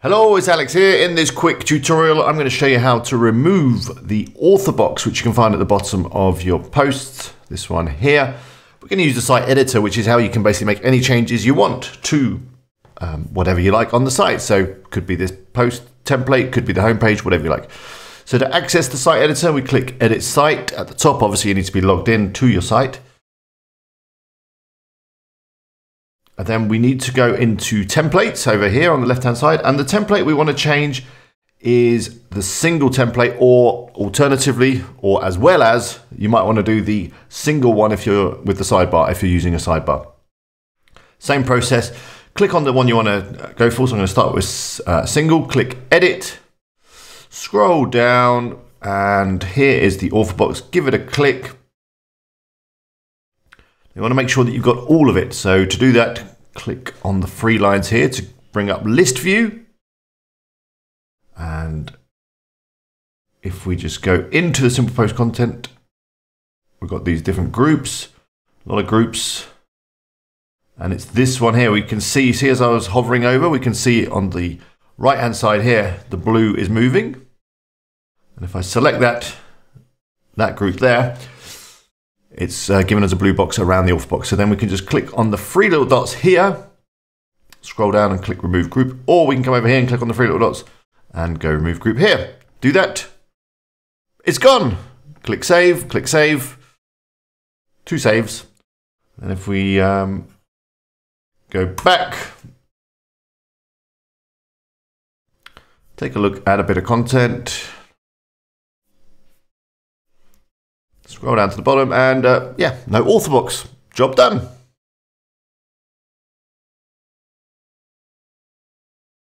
Hello, it's Alex here. In this quick tutorial, I'm going to show you how to remove the author box, which you can find at the bottom of your posts. This one here. We're going to use the site editor, which is how you can basically make any changes you want to um, whatever you like on the site. So could be this post template, could be the homepage, whatever you like. So to access the site editor, we click Edit Site. At the top, obviously, you need to be logged in to your site. And then we need to go into templates over here on the left hand side. And the template we want to change is the single template or alternatively or as well as you might want to do the single one if you're with the sidebar if you're using a sidebar. Same process. Click on the one you want to go for. So I'm going to start with uh, single. Click edit. Scroll down and here is the author box. Give it a click. You want to make sure that you've got all of it. So to do that, click on the three lines here to bring up list view. And if we just go into the simple post content, we've got these different groups, a lot of groups. And it's this one here. We can see, see as I was hovering over, we can see on the right hand side here, the blue is moving. And if I select that, that group there, it's uh, given us a blue box around the author box. So then we can just click on the three little dots here, scroll down and click remove group, or we can come over here and click on the three little dots and go remove group here. Do that. It's gone. Click save, click save. Two saves. And if we um, go back, take a look at a bit of content. Scroll down to the bottom and uh, yeah, no author box. Job done.